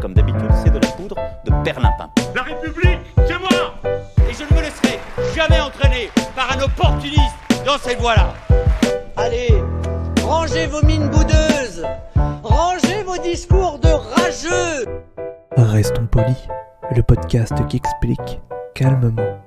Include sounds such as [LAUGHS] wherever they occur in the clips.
comme d'habitude, c'est de la poudre de perlimpin. La République, c'est moi Et je ne me laisserai jamais entraîner par un opportuniste dans cette voie-là. Allez, rangez vos mines boudeuses, rangez vos discours de rageux. Restons polis, le podcast qui explique calmement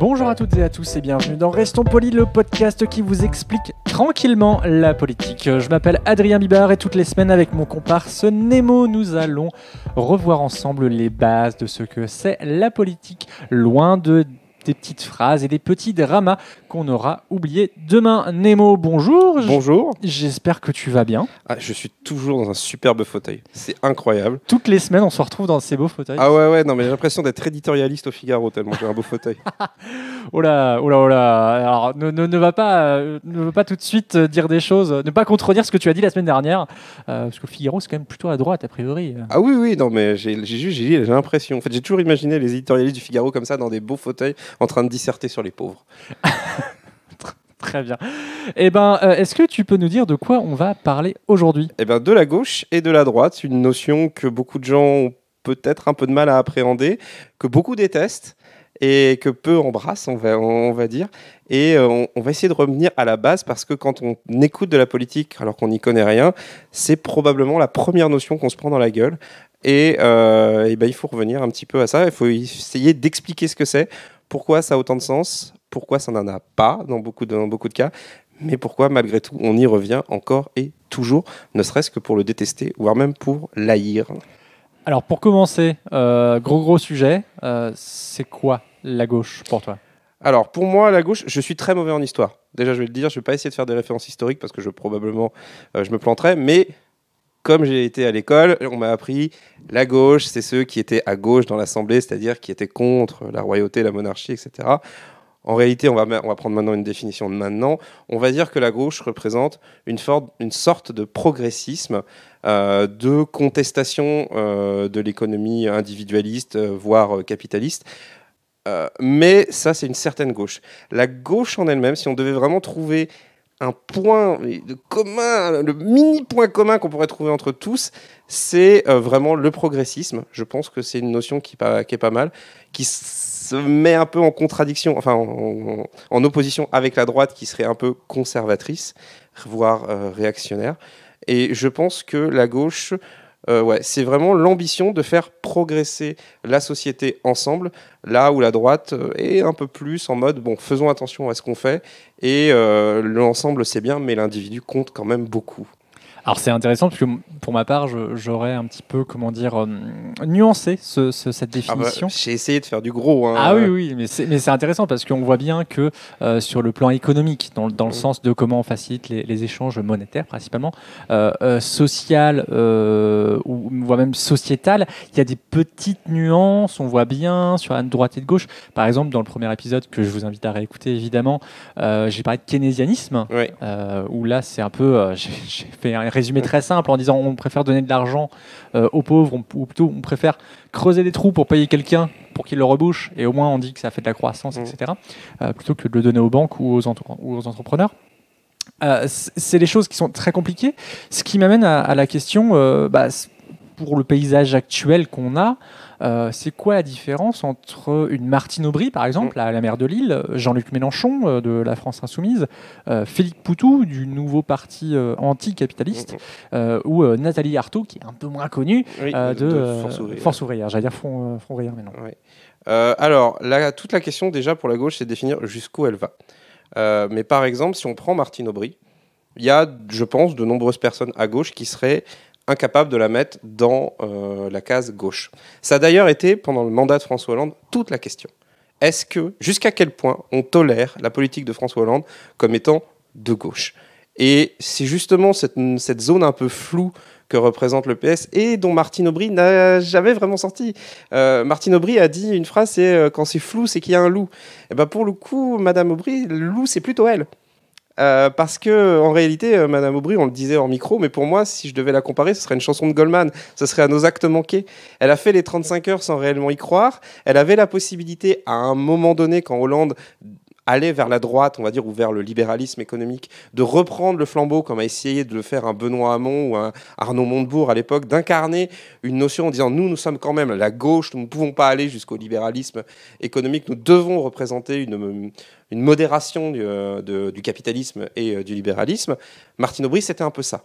Bonjour à toutes et à tous et bienvenue dans Restons Polis, le podcast qui vous explique tranquillement la politique. Je m'appelle Adrien Bibard et toutes les semaines avec mon comparse Nemo, nous allons revoir ensemble les bases de ce que c'est la politique, loin de des petites phrases et des petits dramas qu'on aura oubliés demain. Nemo, bonjour. Bonjour. J'espère que tu vas bien. Ah, je suis toujours dans un superbe fauteuil. C'est incroyable. Toutes les semaines, on se retrouve dans ces beaux fauteuils. Ah ouais, ouais, non, mais j'ai l'impression d'être éditorialiste au Figaro tellement j'ai un beau fauteuil. [LAUGHS] Oh là, oh là, oh là. Alors, ne, ne, ne va pas, euh, ne va pas tout de suite euh, dire des choses, ne pas contredire ce que tu as dit la semaine dernière, euh, parce que Figaro, c'est quand même plutôt à droite, a priori. Ah oui, oui, non, mais j'ai juste j'ai l'impression. En fait, j'ai toujours imaginé les éditorialistes du Figaro comme ça, dans des beaux fauteuils, en train de disserter sur les pauvres. [LAUGHS] Très bien. Eh ben, euh, est-ce que tu peux nous dire de quoi on va parler aujourd'hui? Eh bien, de la gauche et de la droite, c'est une notion que beaucoup de gens ont peut-être un peu de mal à appréhender, que beaucoup détestent et que peu embrassent, on va, on va dire. Et euh, on, on va essayer de revenir à la base parce que quand on écoute de la politique alors qu'on n'y connaît rien, c'est probablement la première notion qu'on se prend dans la gueule. Et, euh, eh ben, il faut revenir un petit peu à ça, il faut essayer d'expliquer ce que c'est, pourquoi ça a autant de sens, pourquoi ça n'en a pas dans beaucoup de, dans beaucoup de cas, mais pourquoi malgré tout on y revient encore et toujours, ne serait-ce que pour le détester, voire même pour l'haïr. Alors, pour commencer, euh, gros gros sujet, euh, c'est quoi la gauche pour toi? Alors, pour moi, la gauche, je suis très mauvais en histoire. Déjà, je vais le dire, je ne vais pas essayer de faire des références historiques parce que je probablement euh, je me planterais, mais comme j'ai été à l'école, on m'a appris la gauche, c'est ceux qui étaient à gauche dans l'Assemblée, c'est-à-dire qui étaient contre la royauté, la monarchie, etc. En réalité, on va, on va prendre maintenant une définition de maintenant. On va dire que la gauche représente une, une sorte de progressisme, euh, de contestation euh, de l'économie individualiste, euh, voire capitaliste. Mais ça, c'est une certaine gauche. La gauche en elle-même, si on devait vraiment trouver un point commun, le mini point commun qu'on pourrait trouver entre tous, c'est euh, vraiment le progressisme. Je pense que c'est une notion qui, est pas mal, qui se met un peu en contradiction, enfin en, en- en opposition avec la droite qui serait un peu conservatrice, voire euh, réactionnaire. Et je pense que la gauche, euh, c'est vraiment l'ambition de faire progresser la société ensemble, là où la droite euh, est un peu plus en mode, bon, faisons attention à ce qu'on fait, et euh, l'ensemble c'est bien, mais l'individu compte quand même beaucoup. Alors, c'est intéressant parce que pour ma part, j'aurais un petit peu, comment dire, euh, nuancé ce- ce- cette Ah bah, définition. J'ai essayé de faire du gros. Hein. Ah oui, oui, mais c'est, intéressant parce qu'on voit bien que euh, sur le plan économique, dans, le- dans le Mm. sens de comment on facilite les, les échanges monétaires principalement, euh, social ou voire même sociétal, il y a des petites nuances, on voit bien sur la droite et de gauche. Par exemple, dans le premier épisode que je vous invite à réécouter évidemment, j'ai parlé de keynésianisme. Euh, où là c'est un peu, [LAUGHS] j'ai fait un résumé très simple en disant on préfère donner de l'argent euh, aux pauvres, on- ou plutôt on préfère creuser des trous pour payer quelqu'un pour qu'il le rebouche, et au moins on dit que ça fait de la croissance, Mhm. etc., euh, plutôt que de le donner aux banques ou aux, entre- ou aux entrepreneurs. Euh, c'est des choses qui sont très compliquées, ce qui m'amène à, à la question, bah, pour le paysage actuel qu'on a, euh, c'est quoi la différence entre une Martine Aubry, par exemple, à la maire de Lille, Jean-Luc Mélenchon euh, de la France Insoumise, euh, Philippe Poutou du nouveau parti euh, anticapitaliste, euh, ou Nathalie Arthaud, qui est un peu moins connue, Oui, de, euh, Force ouvrière. Force ouvrière. J'allais dire Front, Front ouvrière, mais non. Euh, alors, la- toute la question déjà pour la gauche, c'est de définir jusqu'où elle va. Mais par exemple, si on prend Martine Aubry, il y a, je pense, de nombreuses personnes à gauche qui seraient incapables de la mettre dans euh, la case gauche. Ça a d'ailleurs été, pendant le mandat de François Hollande, toute la question. Est-ce que, jusqu'à quel point on tolère la politique de François Hollande comme étant de gauche? Et c'est justement cette, zone un peu floue que représente le PS et dont Martine Aubry n'a jamais vraiment sorti. Euh, Martine Aubry a dit une phrase, c'est euh, quand c'est flou, c'est qu'il y a un loup. Et ben pour le coup, Madame Aubry, le loup, c'est plutôt elle. Euh, parce que en réalité, euh, Madame Aubry, on le disait en micro, mais pour moi, si je devais la comparer, ce serait une chanson de Goldman. Ce serait à nos actes manqués. Elle a fait les 35 heures sans réellement y croire. Elle avait la possibilité, à un moment donné, quand Hollande aller vers la droite, on va dire, ou vers le libéralisme économique, de reprendre le flambeau, comme a essayé de le faire un Benoît Hamon ou un Arnaud Montebourg à l'époque, d'incarner une notion en disant nous, nous sommes quand même la gauche, nous ne pouvons pas aller jusqu'au libéralisme économique, nous devons représenter une, une modération du, euh, du capitalisme et euh, du libéralisme. Martine Aubry, c'était un peu ça.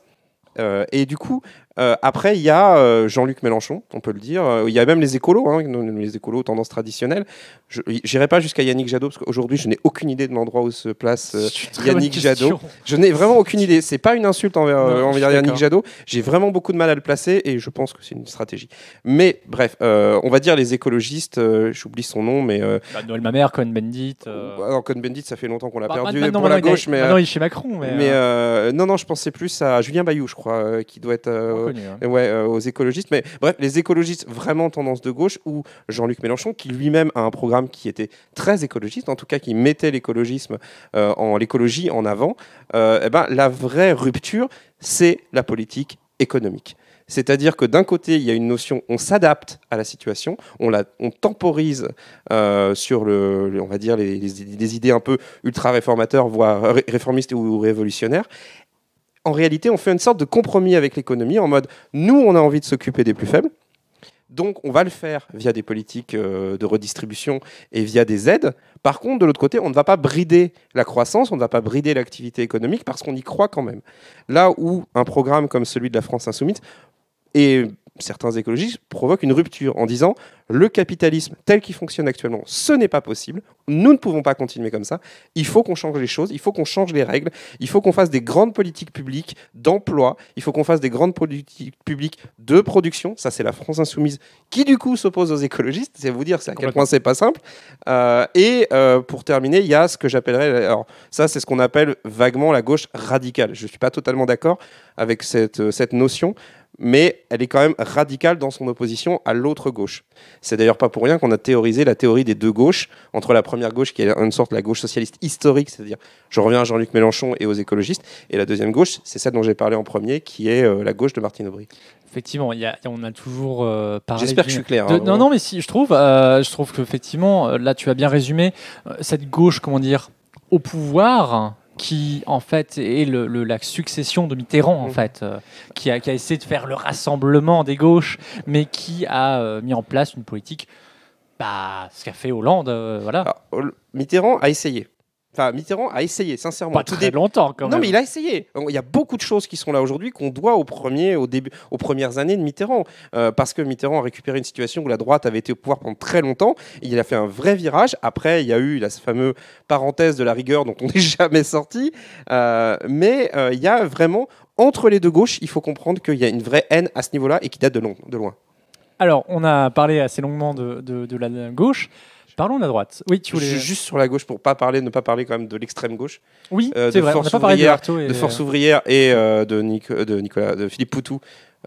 Euh, et du coup, euh, après, il y a euh, Jean-Luc Mélenchon, on peut le dire. Euh, Il y a même les écolos, hein, les écolos tendance traditionnelle. Je n'irai pas jusqu'à Yannick Jadot, parce qu'aujourd'hui, je n'ai aucune idée de l'endroit où se place euh, Yannick. Jadot. Je n'ai vraiment aucune idée. C'est pas une insulte envers, Non, Yannick. Jadot. J'ai vraiment beaucoup de mal à le placer et je pense que c'est une stratégie. Mais bref, on va dire les écologistes. J'oublie son nom, mais Bah, Noël Mamère, Cohen Bendit. euh, alors, Cohn-Bendit, ça fait longtemps qu'on l'a bah, perdu pour la maintenant, gauche, mais. euh, il est chez Macron. Mais, mais non, non, je pensais plus à Julien Bayou, je crois, qui doit être euh, reconnu, hein. ouais, euh, aux écologistes. Mais bref, les écologistes vraiment tendance de gauche ou Jean-Luc Mélenchon, qui lui-même a un programme qui était très écologiste, en tout cas qui mettait l'écologisme, euh, en l'écologie en avant. eh ben, la vraie rupture, c'est la politique économique. C'est-à-dire que d'un côté, il y a une notion, on s'adapte à la situation, on, la, on temporise euh, sur le, on va dire les, les- les idées un peu ultra réformateurs, voire ré- réformistes ou révolutionnaires. En réalité, on fait une sorte de compromis avec l'économie en mode, nous, on a envie de s'occuper des plus faibles, donc on va le faire via des politiques euh, de redistribution et via des aides. Par contre, de l'autre côté, on ne va pas brider la croissance, on ne va pas brider l'activité économique parce qu'on y croit quand même. Là où un programme comme celui de la France insoumise et certains écologistes provoquent une rupture en disant le capitalisme tel qu'il fonctionne actuellement, ce n'est pas possible. Nous ne pouvons pas continuer comme ça. Il faut qu'on change les choses, il faut qu'on change les règles, il faut qu'on fasse des grandes politiques publiques d'emploi, il faut qu'on fasse des grandes politiques publiques de production. Ça, c'est la France insoumise qui, du coup, s'oppose aux écologistes. C'est vous dire c'est à quel point c'est pas simple. Euh, et euh, pour terminer, il y a ce que j'appellerais, alors ça, c'est ce qu'on appelle vaguement la gauche radicale. Je ne suis pas totalement d'accord avec cette, cette notion mais elle est quand même radicale dans son opposition à l'autre gauche. C'est d'ailleurs pas pour rien qu'on a théorisé la théorie des deux gauches, entre la première gauche qui est une sorte de la gauche socialiste historique, c'est-à-dire je reviens à Jean-Luc Mélenchon et aux écologistes, et la deuxième gauche, c'est celle dont j'ai parlé en premier, qui est euh, la gauche de Martine Aubry. Effectivement, il y a- on a toujours euh, parlé. J'espère que je suis clair. de- hein, non, non, mais si, je trouve, euh, je trouve qu'effectivement, là, tu as bien résumé cette gauche, comment dire, au pouvoir, qui en fait est le, le- la succession de Mitterrand, en Mhm. fait, euh, qui, a, qui a essayé de faire le rassemblement des gauches, mais qui a euh, mis en place une politique, bah, ce qu'a fait Hollande, euh, voilà, Alors, Hol- Mitterrand a essayé. Enfin, Mitterrand a essayé, sincèrement. pas tout très début- longtemps quand Non, même. mais il a essayé. Il y a beaucoup de choses qui sont là aujourd'hui qu'on doit au premier, au début, aux premières années de Mitterrand, Euh, parce que Mitterrand a récupéré une situation où la droite avait été au pouvoir pendant très longtemps. Et il a fait un vrai virage. Après, il y a eu la fameuse parenthèse de la rigueur dont on [LAUGHS] n'est jamais sorti. Euh, mais euh, il y a vraiment entre les deux gauches, il faut comprendre qu'il y a une vraie haine à ce niveau-là et qui date de, long- de loin. Alors, on a parlé assez longuement de, de- de la gauche. Parlons de la droite. Oui, tu voulais. Juste sur la gauche pour pas parler, ne pas parler quand même de l'extrême gauche. Oui, euh, c'est vrai. On force pas parlé de et Force ouvrière et euh, de, Nico- de Nicolas, de Philippe Poutou.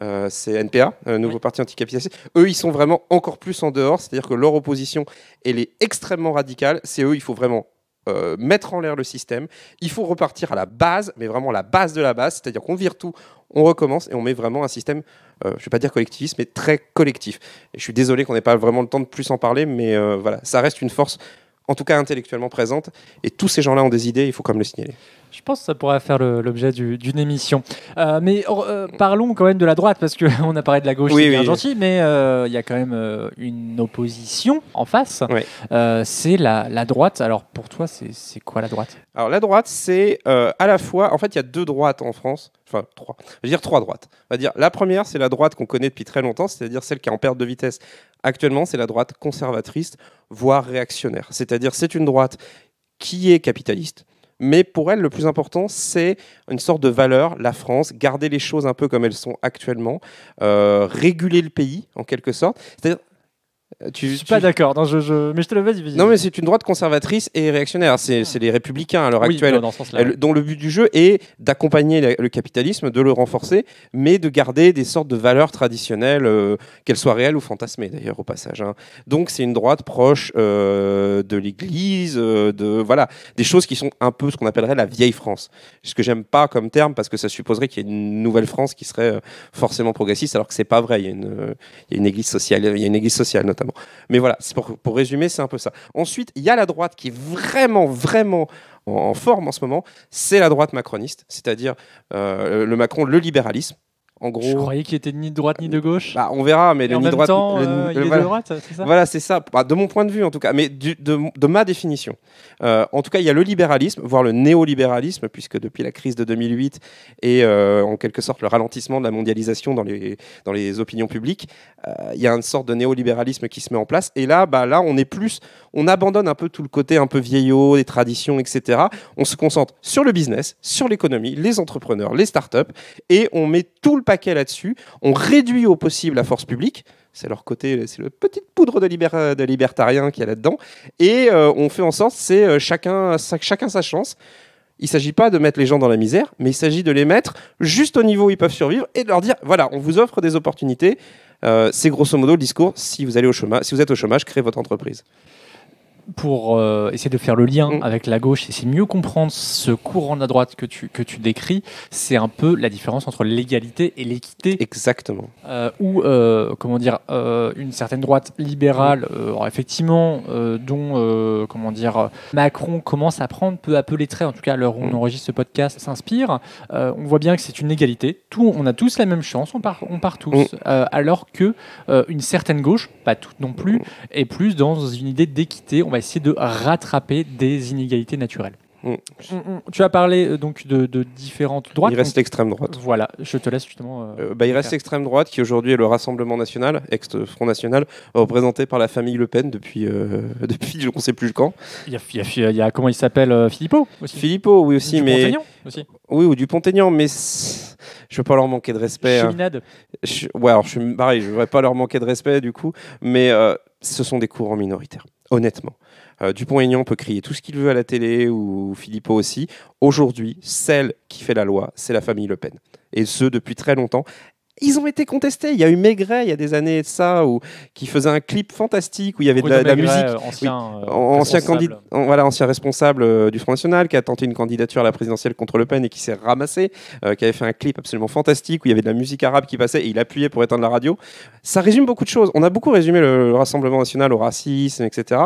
euh, c'est NPA, euh, nouveau Oui. parti anticapitaliste. Eux, ils sont vraiment encore plus en dehors, c'est-à-dire que leur opposition, elle est extrêmement radicale. C'est eux, il faut vraiment euh, mettre en l'air le système. Il faut repartir à la base, mais vraiment la base de la base, c'est-à-dire qu'on vire tout, on recommence et on met vraiment un système, euh, je ne vais pas dire collectiviste, mais très collectif. Et je suis désolé qu'on n'ait pas vraiment le temps de plus en parler, mais euh, voilà, ça reste une force, en tout cas intellectuellement présente. Et tous ces gens-là ont des idées, il faut quand même le signaler. Je pense que ça pourrait faire l'objet du- d'une émission. Euh, mais euh, parlons quand même de la droite, parce qu'on [LAUGHS] a parlé de la gauche, Oui, c'est bien oui. gentil, mais euh, il y a quand même une opposition en face. C'est la, la droite. Alors pour toi, c'est quoi la droite? Alors la droite, c'est à la fois, en fait, il y a deux droites en France, enfin trois, je veux dire trois droites. On va dire la première, c'est la droite qu'on connaît depuis très longtemps, c'est-à-dire celle qui est en perte de vitesse actuellement, c'est la droite conservatrice, voire réactionnaire. C'est-à-dire c'est une droite qui est capitaliste. Mais pour elle, le plus important, c'est une sorte de valeur, la France, garder les choses un peu comme elles sont actuellement, euh, réguler le pays, en quelque sorte. Tu, Je suis tu- pas d'accord. Non, je, je- Mais je te le vas-y. Non, mais c'est une droite conservatrice et réactionnaire. C'est c'est les républicains à l'heure oui, actuelle. Elle- dont le but du jeu est d'accompagner le capitalisme, de le renforcer, mais de garder des sortes de valeurs traditionnelles, euh, qu'elles soient réelles ou fantasmées d'ailleurs au passage. hein. Donc c'est une droite proche euh, de l'Église, euh, de voilà, des choses qui sont un peu ce qu'on appellerait la vieille France. Ce que j'aime pas comme terme parce que ça supposerait qu'il y ait une nouvelle France qui serait euh, forcément progressiste, alors que c'est pas vrai. Il y a une, euh, il y a une Église sociale, il y a une Église sociale notamment. Mais voilà, pour, résumer, c'est un peu ça. Ensuite, il y a la droite qui est vraiment, vraiment en, en forme en ce moment. C'est la droite macroniste, c'est-à-dire euh, le Macron, le libéralisme. En Je croyais qu'il était ni de droite ni de gauche. bah, on verra, mais et le en ni même droite, temps, le- euh, il est voilà. de droite, c'est ça? Voilà, c'est ça, Bah, de mon point de vue en tout cas, mais du- de, de ma définition. Euh, en tout cas, il y a le libéralisme, voire le néolibéralisme, puisque depuis la crise de 2008 et euh, en quelque sorte le ralentissement de la mondialisation dans les, dans les opinions publiques, il y a une sorte de néolibéralisme qui se met en place. Et là, bah, là, on est plus, on abandonne un peu tout le côté un peu vieillot, les traditions, etc. On se concentre sur le business, sur l'économie, les entrepreneurs, les startups, et on met tout le paquet là-dessus. On réduit au possible la force publique. C'est leur côté, c'est le petite poudre de, libér- de libertarien qu'il y a là-dedans. Et euh, on fait en sorte, c'est euh, chacun, chacun sa chance. Il ne s'agit pas de mettre les gens dans la misère, mais il s'agit de les mettre juste au niveau où ils peuvent survivre et de leur dire voilà, on vous offre des opportunités. Euh, c'est grosso modo le discours. Si vous allez au chômage, si vous êtes au chômage, créez votre entreprise. Pour euh, essayer de faire le lien Mm. avec la gauche, essayer de mieux comprendre ce courant de la droite que tu, que tu décris, c'est un peu la différence entre l'égalité et l'équité, Exactement. euh, ou euh, comment dire, une certaine droite libérale, alors effectivement, dont comment dire, Macron commence à prendre peu à peu les traits, en tout cas à l'heure où on Mm. enregistre ce podcast, s'inspire. On voit bien que c'est une égalité, tout, on a tous la même chance, on part, on part tous, Mm. Alors que une certaine gauche, pas toute non plus, est plus dans une idée d'équité. On va essayer de rattraper des inégalités naturelles. Mm. On- on- tu as parlé euh, donc de, de différentes droites. il reste donc- l'extrême droite. Voilà, je te laisse justement. euh, Euh, bah, il reste l'extrême droite qui aujourd'hui est le Rassemblement national, ex-Front national, représenté par la famille Le Pen depuis, euh, [LAUGHS] depuis je ne sais plus quand. Il y a, il y a- il y a- comment il s'appelle euh, Philippot aussi. Philippot, oui aussi, mais Dupont-Aignan aussi. oui ou Dupont-Aignan, mais c'est- je veux pas leur manquer de respect. hein. Cheminade. Je- ouais, alors je suis pareil, je ne voudrais pas leur manquer de respect du coup, mais ce sont des courants minoritaires, honnêtement. Euh, Dupont-Aignan peut crier tout ce qu'il veut à la télé ou Philippot aussi. Aujourd'hui, celle qui fait la loi, c'est la famille Le Pen. Et ce, depuis très longtemps. Ils ont été contestés. Il y a eu Maigret, il y a des années de ça, où, qui faisait un clip fantastique où il y avait de la, musique. euh, ancien, euh, ancien, responsable. candidat, voilà, ancien responsable euh, du Front National qui a tenté une candidature à la présidentielle contre Le Pen et qui s'est ramassé, euh, qui avait fait un clip absolument fantastique où il y avait de la musique arabe qui passait et il appuyait pour éteindre la radio. Ça résume beaucoup de choses. On a beaucoup résumé le, le Rassemblement National au racisme, etc.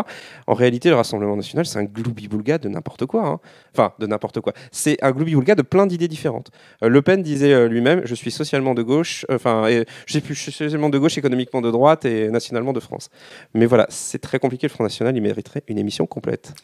En réalité, le Rassemblement National, c'est un gloubi-boulga de n'importe quoi. hein. Enfin, de n'importe quoi. C'est un gloubi-boulga de plein d'idées différentes. Le Pen disait lui-même Je suis socialement de gauche, euh, enfin, je sais plus, je suis socialement de gauche, économiquement de droite et nationalement de France. Mais voilà, c'est très compliqué. Le Front National, il mériterait une émission complète.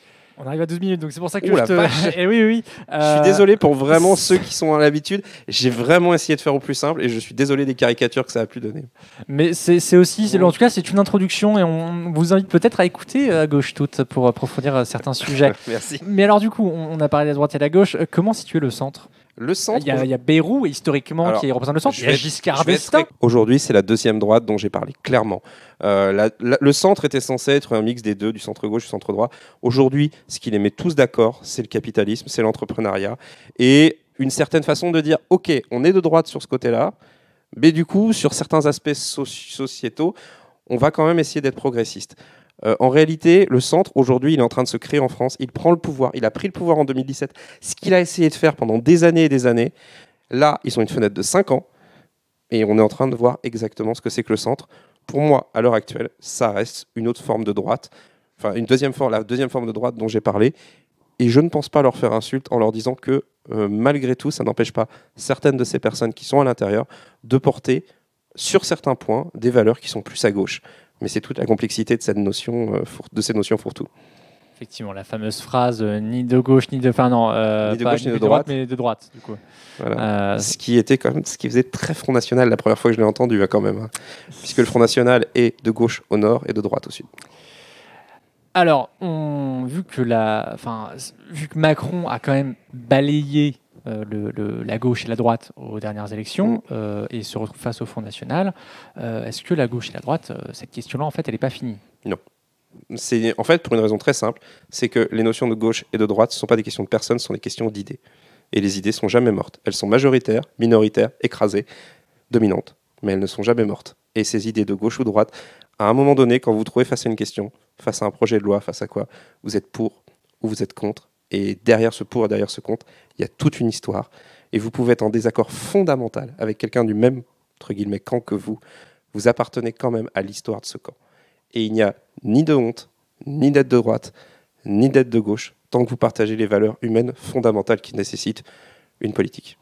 On arrive à 12 minutes, donc c'est pour ça que Ouh je te. [LAUGHS] Eh oui, oui. Je suis Euh, désolé pour vraiment ceux qui sont à l'habitude. J'ai vraiment essayé de faire au plus simple et je suis désolé des caricatures que ça a pu donner. Mais c'est aussi, en tout cas, c'est une introduction et on vous invite peut-être à écouter euh, à gauche toute pour approfondir certains [LAUGHS] sujets. Merci. Mais alors du coup, on, a parlé de la droite et de la gauche. Comment situer le centre? Le centre. il y, a, il y a Bayrou, historiquement, Alors, qui représente le centre. Il Giscard d'Estaing. très- Aujourd'hui, c'est la deuxième droite dont j'ai parlé clairement. Euh, la- la- le centre était censé être un mix des deux, du centre gauche, du centre droit. Aujourd'hui, ce qui les met tous d'accord, c'est le capitalisme, c'est l'entrepreneuriat et une certaine façon de dire ok, on est de droite sur ce côté-là, mais du coup, sur certains aspects soci- sociétaux, on va quand même essayer d'être progressiste. Euh, en réalité, le centre, aujourd'hui, il est en train de se créer en France. Il prend le pouvoir. Il a pris le pouvoir en 2017. Ce qu'il a essayé de faire pendant des années et des années, là, ils ont une fenêtre de 5 ans. Et on est en train de voir exactement ce que c'est que le centre. Pour moi, à l'heure actuelle, ça reste une autre forme de droite. Enfin, une deuxième forme, la deuxième forme de droite dont j'ai parlé. Et je ne pense pas leur faire insulte en leur disant que, euh, malgré tout, ça n'empêche pas certaines de ces personnes qui sont à l'intérieur de porter, sur certains points, des valeurs qui sont plus à gauche. Mais c'est toute la complexité de cette notion, euh, de ces notions fourre-tout. Effectivement, la fameuse phrase euh, ni de gauche ni de, enfin non, euh, Ni de pas gauche, ni de droite. mais de droite du coup. Voilà. Euh, ce qui était quand même, ce qui faisait très Front National la première fois que je l'ai entendu hein, quand même, hein. puisque le Front National est de gauche au nord et de droite au sud. Alors, on, vu que la, enfin, vu que Macron a quand même balayé euh, le- le- la gauche et la droite aux dernières élections Mm. euh, et se retrouve face au Front National, euh, est-ce que la gauche et la droite, cette question-là, en fait, elle n'est pas finie? C'est en fait pour une raison très simple, c'est que les notions de gauche et de droite ne sont pas des questions de personnes, ce sont des questions d'idées. Et les idées sont jamais mortes. Elles sont majoritaires, minoritaires, écrasées, dominantes, mais elles ne sont jamais mortes. Et ces idées de gauche ou de droite, à un moment donné, quand vous vous trouvez face à une question, face à un projet de loi, face à quoi, vous êtes pour ou vous êtes contre. Et derrière ce pour et derrière ce contre, il y a toute une histoire. Et vous pouvez être en désaccord fondamental avec quelqu'un du même camp que vous. Vous appartenez quand même à l'histoire de ce camp. Et il n'y a ni de honte, ni d'être de droite, ni d'être de gauche, tant que vous partagez les valeurs humaines fondamentales qui nécessitent une politique.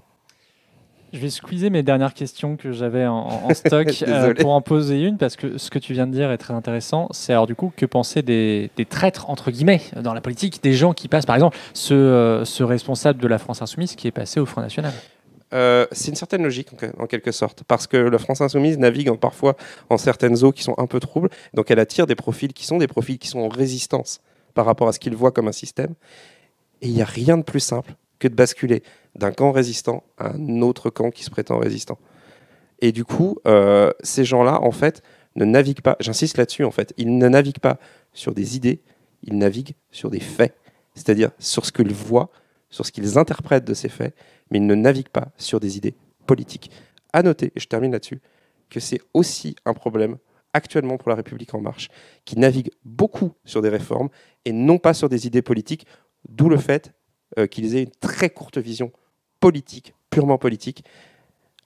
Je vais squeezer mes dernières questions que j'avais en, en stock [LAUGHS] euh, pour en poser une parce que ce que tu viens de dire est très intéressant. C'est alors du coup que penser des, des traîtres entre guillemets dans la politique, des gens qui passent par exemple ce, euh, ce responsable de la France insoumise qui est passé au Front National? Euh, c'est une certaine logique en, en quelque sorte, parce que la France insoumise navigue en- parfois en certaines eaux qui sont un peu troubles, donc elle attire des profils qui sont des profils qui sont en résistance par rapport à ce qu'ils voient comme un système. Et il n'y a rien de plus simple que de basculer d'un camp résistant à un autre camp qui se prétend résistant. Et du coup, euh, ces gens-là, en fait, ne naviguent pas, j'insiste là-dessus, en fait, ils ne naviguent pas sur des idées, ils naviguent sur des faits, c'est-à-dire sur ce qu'ils voient, sur ce qu'ils interprètent de ces faits, mais ils ne naviguent pas sur des idées politiques. À noter, et je termine là-dessus, que c'est aussi un problème actuellement pour la République en marche, qui navigue beaucoup sur des réformes et non pas sur des idées politiques, d'où le fait euh, qu'ils aient une très courte vision politique, purement politique.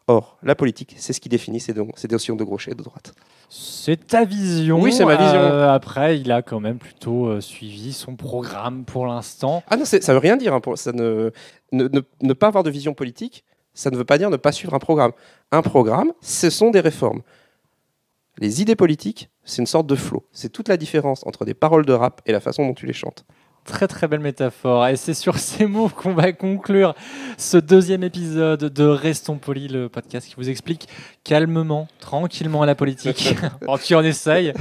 Or, la politique, c'est ce qui définit ces, notions de gauche et de droite. C'est ta vision. Oui, c'est ma vision. Euh, après, il a quand même plutôt euh, suivi son programme pour l'instant. Ah non, ça veut rien dire. hein, pour- ça ne, ne, ne- ne pas avoir de vision politique, ça ne veut pas dire ne pas suivre un programme. Un programme, ce sont des réformes. Les idées politiques, c'est une sorte de flow. C'est toute la différence entre des paroles de rap et la façon dont tu les chantes. Très très belle métaphore. Et c'est sur ces mots qu'on va conclure ce deuxième épisode de Restons Polis, le podcast qui vous explique calmement, tranquillement la politique. [LAUGHS] en tu en essayes.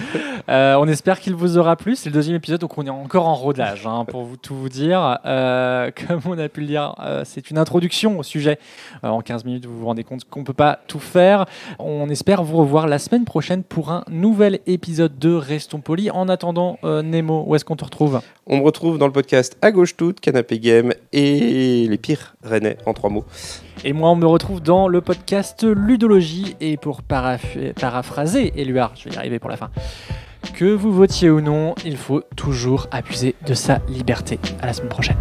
Euh, on espère qu'il vous aura plu. C'est le deuxième épisode, donc on est encore en rodage, hein, pour vous tout vous dire. Euh, comme on a pu le dire, euh, c'est une introduction au sujet. En 15 minutes, vous vous rendez compte qu'on ne peut pas tout faire. On espère vous revoir la semaine prochaine pour un nouvel épisode de Restons Polis. En attendant, Nemo, où est-ce qu'on te retrouve? On me retrouve dans le podcast À gauche toute, Canapé Game et les pires rennais en trois mots. Et moi, on me retrouve dans le podcast Ludologie. Et pour paraph- paraphraser Éluard, je vais y arriver pour la fin. Que vous votiez ou non, il faut toujours abuser de sa liberté. À la semaine prochaine.